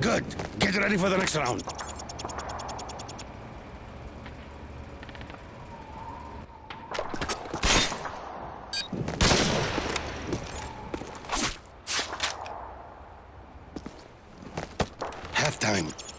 Good. Get ready for the next round. Time.